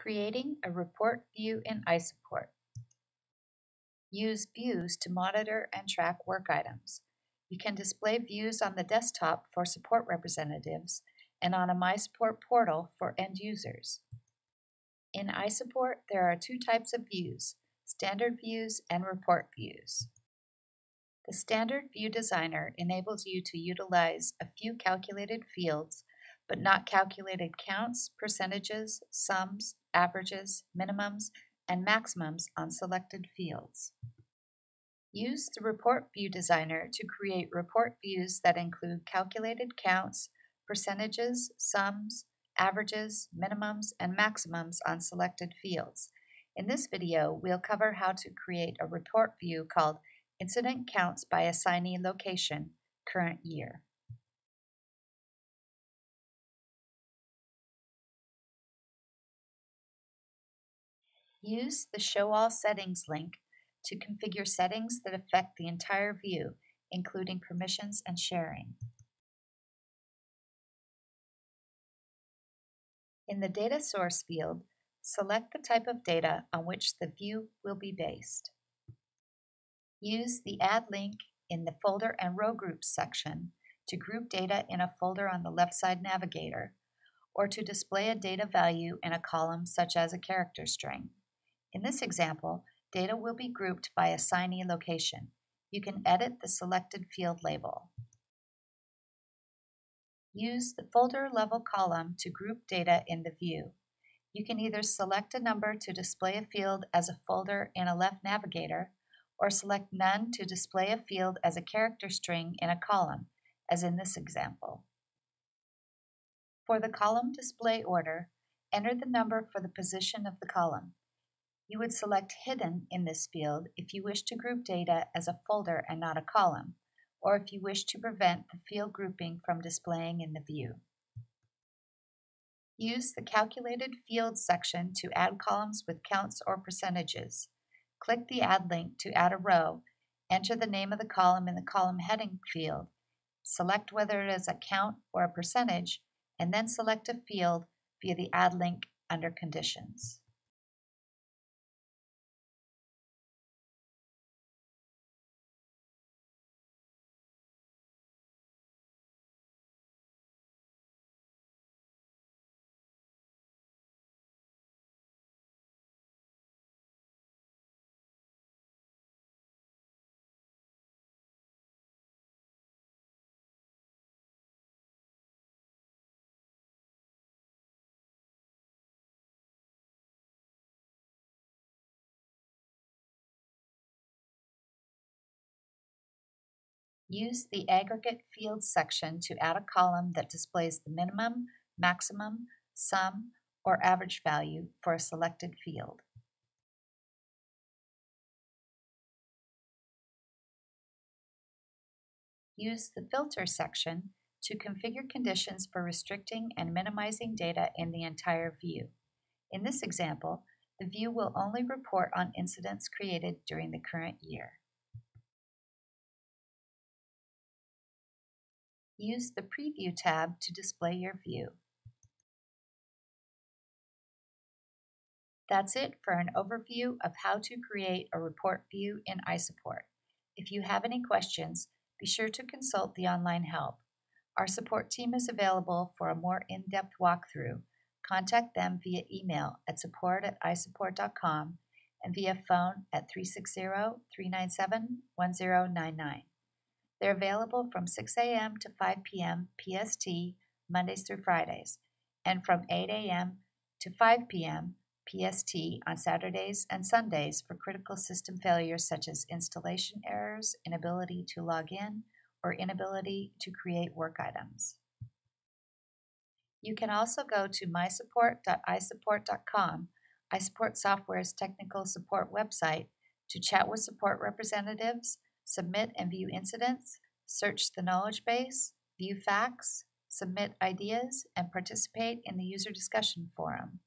Creating a report view in iSupport. Use views to monitor and track work items. You can display views on the desktop for support representatives and on a MySupport portal for end users. In iSupport, there are two types of views, standard views and report views. The standard view designer enables you to utilize a few calculated fields but not calculated counts, percentages, sums, averages, minimums, and maximums on selected fields. Use the Report View Designer to create report views that include calculated counts, percentages, sums, averages, minimums, and maximums on selected fields. In this video, we'll cover how to create a report view called Incident Counts by Assignee Location, Current Year. Use the Show All Settings link to configure settings that affect the entire view, including permissions and sharing. In the Data Source field, select the type of data on which the view will be based. Use the Add link in the Folder and Row Groups section to group data in a folder on the left side navigator, or to display a data value in a column such as a character string. In this example, data will be grouped by assignee location. You can edit the selected field label. Use the folder level column to group data in the view. You can either select a number to display a field as a folder in a left navigator, or select none to display a field as a character string in a column, as in this example. For the column display order, enter the number for the position of the column. You would select Hidden in this field if you wish to group data as a folder and not a column, or if you wish to prevent the field grouping from displaying in the view. Use the Calculated Fields section to add columns with counts or percentages. Click the Add link to add a row, enter the name of the column in the column heading field, select whether it is a count or a percentage, and then select a field via the Add link under Conditions. Use the Aggregate Fields section to add a column that displays the minimum, maximum, sum, or average value for a selected field. Use the Filter section to configure conditions for restricting and minimizing data in the entire view. In this example, the view will only report on incidents created during the current year. Use the Preview tab to display your view. That's it for an overview of how to create a report view in iSupport. If you have any questions, be sure to consult the online help. Our support team is available for a more in-depth walkthrough. Contact them via email at support at isupport.com and via phone at 360-397-1099. They're available from 6 a.m. to 5 p.m. PST Mondays through Fridays, and from 8 a.m. to 5 p.m. PST on Saturdays and Sundays for critical system failures such as installation errors, inability to log in, or inability to create work items. You can also go to mysupport.isupport.com, iSupport Software's technical support website, to chat with support representatives submit and view incidents, search the knowledge base, view FAQs, submit ideas, and participate in the user discussion forum.